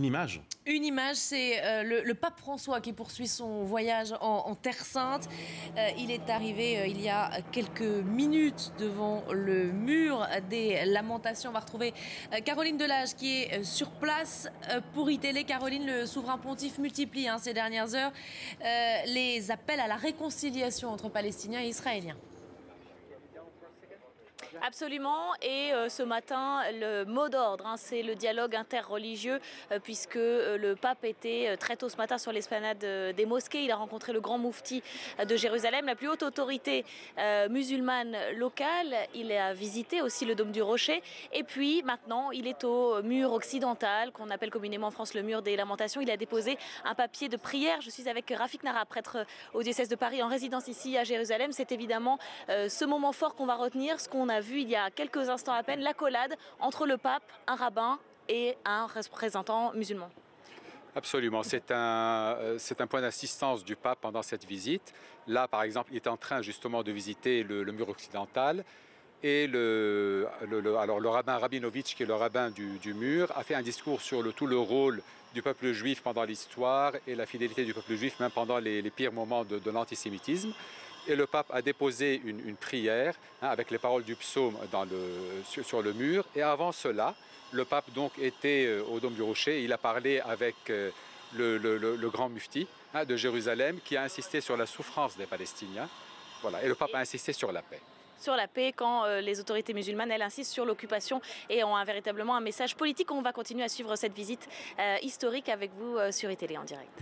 Une image Une image, c'est euh, le, pape François qui poursuit son voyage en, Terre Sainte. Euh, il est arrivé euh, il y a quelques minutes devant le mur des lamentations. On va retrouver Caroline Delage qui est sur place pour y télé. Caroline, le souverain pontife multiplie hein, ces dernières heures les appels à la réconciliation entre Palestiniens et Israéliens. Absolument. Et euh, ce matin, le mot d'ordre, hein, c'est le dialogue interreligieux, euh, puisque euh, le pape était très tôt ce matin sur l'esplanade des mosquées. Il a rencontré le grand moufti de Jérusalem, la plus haute autorité musulmane locale. Il a visité aussi le dôme du Rocher. Et puis maintenant, il est au mur occidental, qu'on appelle communément en France le mur des lamentations. Il a déposé un papier de prière. Je suis avec Rafik Nara, prêtre au diocèse de Paris, en résidence ici à Jérusalem. C'est évidemment ce moment fort qu'on va retenir, ce qu'on a vu il y a quelques instants à peine, l'accolade entre le pape, un rabbin et un représentant musulman. Absolument, c'est un, euh, un point d'assistance du pape pendant cette visite. Là, par exemple, il est en train justement de visiter le, mur occidental. Et le, alors le rabbin Rabinovitch, qui est le rabbin du, mur, a fait un discours sur le, tout le rôle du peuple juif pendant l'histoire et la fidélité du peuple juif même pendant les, pires moments de l'antisémitisme et le pape a déposé une, prière hein, avec les paroles du psaume sur, le mur. Et avant cela, le pape donc était euh, au Dôme du Rocher. Il a parlé avec euh, le, grand mufti hein, de Jérusalem qui a insisté sur la souffrance des Palestiniens. Voilà. Et le pape a insisté sur la paix sur la paix quand euh, les autorités musulmanes, elles insistent sur l'occupation et ont véritablement un message politique. On va continuer à suivre cette visite historique avec vous sur iTélé en direct.